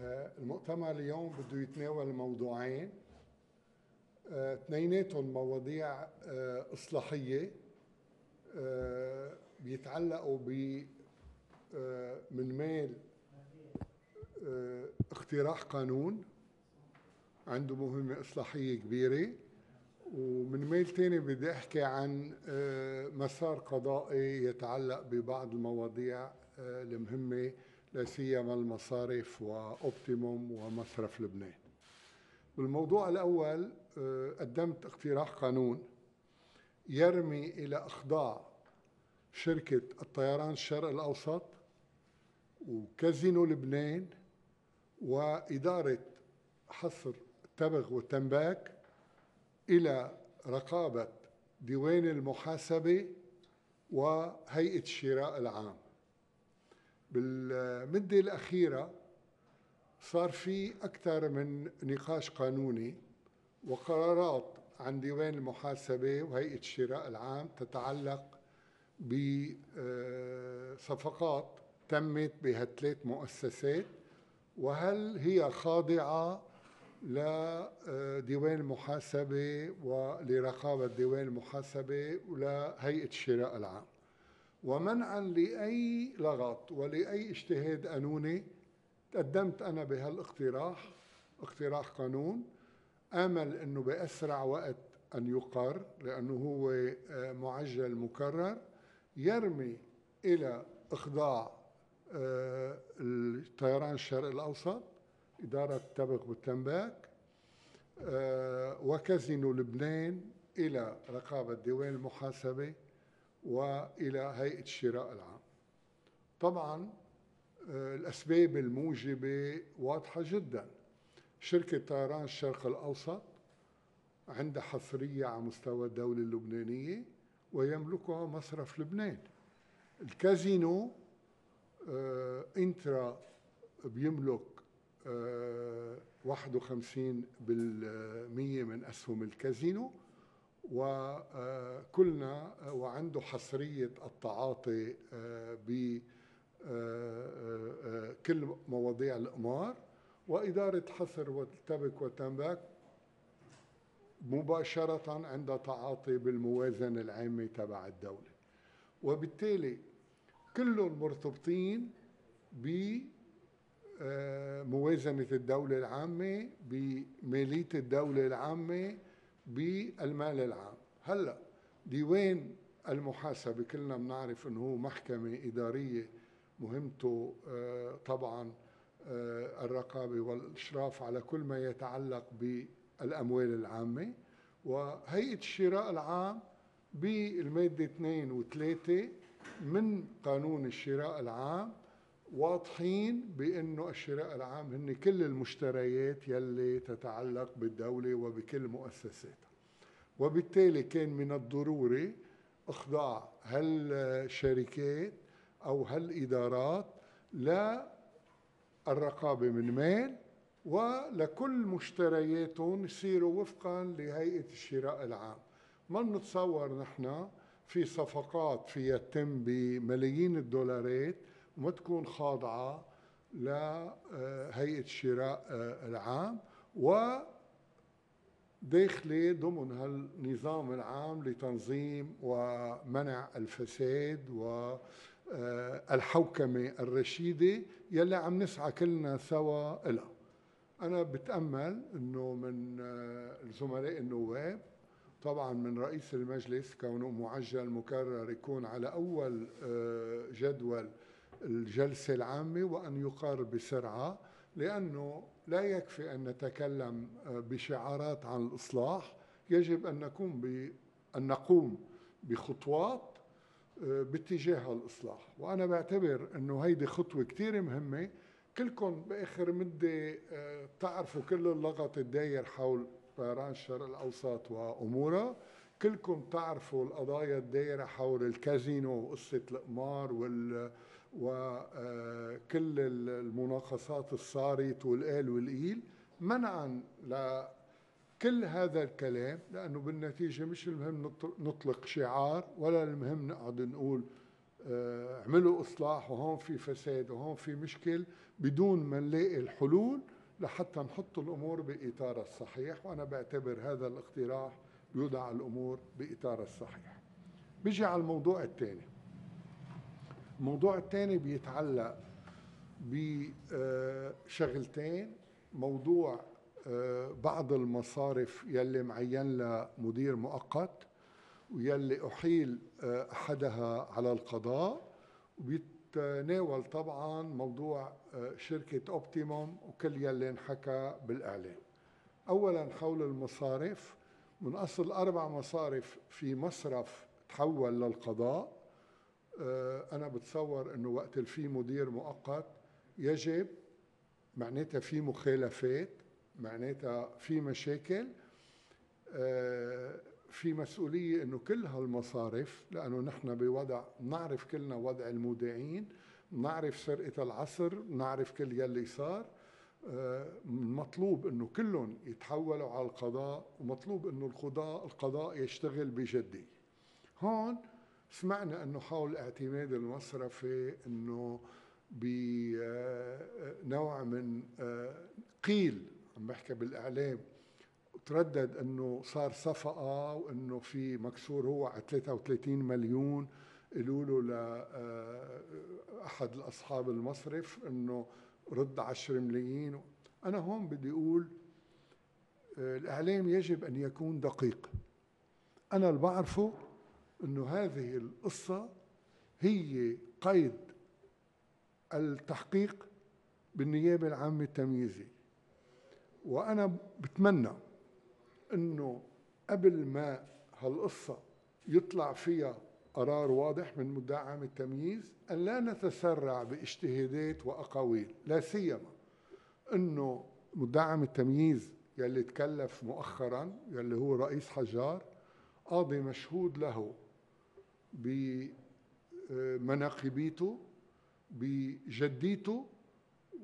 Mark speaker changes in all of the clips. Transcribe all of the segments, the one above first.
Speaker 1: آه، المؤتمر اليوم بده يتناول موضوعين. آه، اثنيناتهم مواضيع آه، إصلاحية بيتعلقوا ب من مال اقتراح قانون. عنده مهمة إصلاحية كبيرة. ومن ميل تاني بدي أحكي عن مسار قضائي يتعلق ببعض المواضيع المهمة. لا سيما المصارف وأوبتيموم ومصرف لبنان. بالموضوع الأول آه، قدمت اقتراح قانون يرمي إلى أخضاع شركة الطيران الشرق الأوسط وكازينو لبنان وإدارة حصر التبغ والتنباك إلى رقابة ديوان المحاسبة وهيئة الشراء العام بالمدة الأخيرة صار في أكثر من نقاش قانوني وقرارات عن ديوان المحاسبة وهيئة الشراء العام تتعلق بصفقات تمت بهالثلاث مؤسسات وهل هي خاضعة لديوان المحاسبة ولرقابة ديوان المحاسبة ولهيئة الشراء العام؟ ومنعا لأي لغط ولأي اجتهاد قانوني تقدمت أنا بهالاقتراح اقتراح قانون آمل إنه بأسرع وقت أن يقر لأنه هو آه، معجل مكرر يرمي إلى إخضاع آه، الطيران الشرق الأوسط إدارة التبغ والتنباك آه، وكازينو لبنان إلى رقابة ديوان المحاسبة. وإلى هيئة الشراء العام. طبعا آه، الأسباب الموجبة واضحة جدا. شركة طيران الشرق الأوسط عندها حصرية على مستوى الدولة اللبنانية ويملكها مصرف لبنان. الكازينو آه، إنترا بيملك 51 آه، بالمية من أسهم الكازينو وكلنا وعنده حصرية التعاطي آه، بكل آه، آه، مواضيع القمار وإدارة حصر والتبك والتنباك مباشرة عند تعاطي بالموازنة العامة تبع الدولة. وبالتالي كلهم مرتبطين بموازنة الدولة العامة بمالية الدولة العامة بالمال العام. هلا ديوان المحاسبة؟ كلنا بنعرف إنه هو محكمة إدارية مهمته آه، طبعا آه، الرقابة والإشراف على كل ما يتعلق بالأموال العامة. وهيئة الشراء العام بالمادة 2 و 3 من قانون الشراء العام واضحين بأنه الشراء العام هن كل المشتريات يلي تتعلق بالدولة وبكل مؤسساتها. وبالتالي كان من الضروري إخضاع هالشركات أو هالادارات للرقابة من مال ولكل مشترياتهم يصيروا وفقا لهيئة الشراء العام. ما نتصور نحن في صفقات فيها تتم بملايين الدولارات وما تكون خاضعة لهيئة الشراء آه، العام و داخلة ضمن هالنظام العام لتنظيم ومنع الفساد والحوكمة الرشيدة يلي عم نسعى كلنا سوا إلها. أنا بتأمل أنه من الزملاء النواب طبعا من رئيس المجلس كونه معجل مكرر يكون على أول جدول الجلسة العامة وأن يقار بسرعة لأنه لا يكفي أن نتكلم آه، بشعارات عن الإصلاح. يجب أن نقوم أن نقوم بخطوات آه، باتجاه الإصلاح. وأنا بعتبر أنه هيدي خطوة كتير مهمة. كلكم بآخر مدة آه، تعرفوا كل اللغط الداير حول طيران الشرق الأوسط وأمورها كلكم تعرفوا القضايا الدايرة حول الكازينو وقصة القمار وال وكل المناقصات الصارت والقال والقيل منعا لكل هذا الكلام لأنه بالنتيجة مش المهم نطلق شعار ولا المهم نقعد نقول آه، عملوا إصلاح وهون في فساد وهون في مشكل بدون ما نلاقي الحلول لحتى نحط الأمور باطارها الصحيح. وأنا بعتبر هذا الاقتراح يوضع الأمور باطارها الصحيح. بيجي على الموضوع الثاني الموضوع الثاني بيتعلق بشغلتين. موضوع آه، بعض المصارف يلي معين لها مدير مؤقت ويلي أحيل آه، أحدها على القضاء. وبيتناول طبعا موضوع آه، شركة أوبتيموم وكل يلي انحكى بالإعلام أولا حول المصارف. من أصل أربع مصارف في مصرف تحول للقضاء. أنا بتصور أنه وقت في مدير مؤقت يجب معناتها في مخالفات معناتها في مشاكل. في مسؤولية إنه كل هالمصارف لأنه نحن بوضع نعرف كلنا وضع المودعين نعرف سرقة العصر نعرف كل يلي صار. مطلوب إنه كلهم يتحولوا على القضاء ومطلوب إنه القضاء القضاء يشتغل بجدية هون سمعنا إنه حول اعتماد المصرفي إنه بنوع من قيل عم بحكي بالإعلام تردد إنه صار صفقة وإنه في مكسور هو على 33 مليون قالوا له لاحد الأصحاب المصرف إنه رد 10 ملايين أنا هون بدي أقول الإعلام يجب أن يكون دقيق. أنا اللي بعرفه إنه هذه القصة هي قيد التحقيق بالنيابة العامة التمييزية. وأنا بتمنى إنه قبل ما هالقصة يطلع فيها قرار واضح من مدعي عام التمييز أن لا نتسرع باجتهادات وأقاويل لا سيما أنه مدعي عام التمييز يلي تكلف مؤخرا يلي هو رئيس حجار قاضي مشهود له بمناقبيته بجديته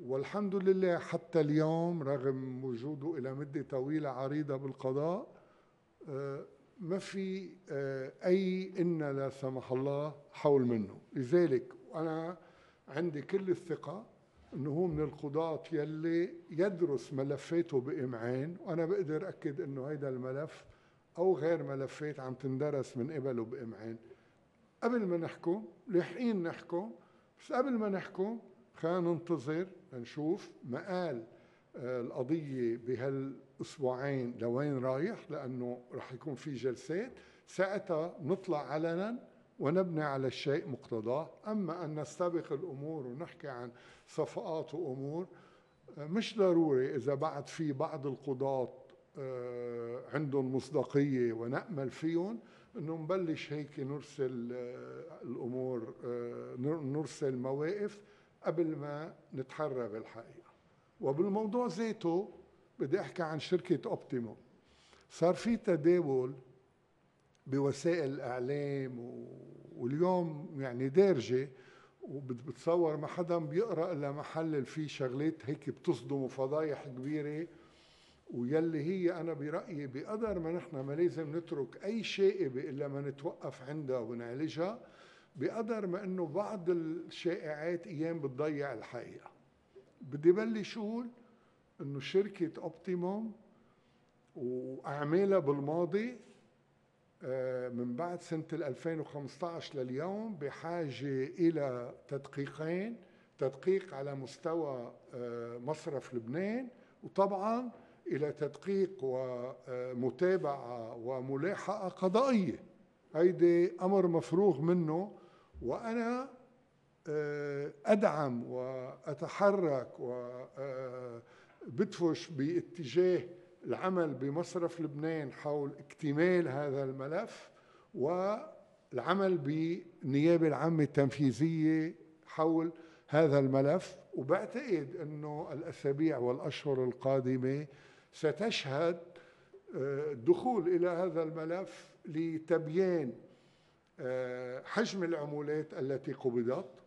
Speaker 1: والحمد لله حتى اليوم رغم وجوده إلى مدة طويلة عريضة بالقضاء ما في آه، أي إن لا سمح الله حول منه. لذلك أنا عندي كل الثقة إنه هو من القضاة يلي يدرس ملفاته بإمعان وأنا بقدر أكد أنه هيدا الملف أو غير ملفات عم تندرس من قبله بإمعان قبل ما نحكم لاحقين نحكم بس قبل ما نحكم خلينا ننتظر نشوف مقال القضية بهالأسبوعين لوين رايح؟ لأنه رح يكون في جلسات. ساعتها نطلع علنا ونبني على الشيء مقتضاه. أما أن نستبق الأمور ونحكي عن صفقات وأمور آه، مش ضروري إذا بعد في بعض القضاة آه، عندهم مصداقية ونأمل فيهم إنه نبلش هيك نرسل الأمور نرسل مواقف قبل ما نتحرى بالحقيقة. وبالموضوع ذاته بدي أحكي عن شركة أوبتيموم صار في تداول بوسائل الإعلام واليوم يعني دارجة وبتصور ما حدا بيقرأ إلا محلل فيه شغلات هيك بتصدم فضايح كبيرة. ويلي هي أنا برأيي بقدر ما نحن ما لازم نترك أي شائبة إلا ما نتوقف عندها ونعالجها بقدر ما إنه بعض الشائعات أيام بتضيع الحقيقة. بدي بلش أقول إنه شركة اوبتيموم وأعمالها بالماضي آه، من بعد سنة 2015 لليوم بحاجة إلى تدقيقين تدقيق على مستوى آه، مصرف لبنان وطبعا إلى تدقيق ومتابعه وملاحقة قضائية. هيدي أمر مفروغ منه وأنا آه، أدعم وأتحرك وبدفش آه، باتجاه العمل بمصرف لبنان حول اكتمال هذا الملف والعمل بالنيابة العامة التنفيذية حول هذا الملف. وبعتقد إنه الأسابيع والأشهر القادمة ستشهد الدخول آه، إلى هذا الملف لتبيان حجم العمولات التي قبضت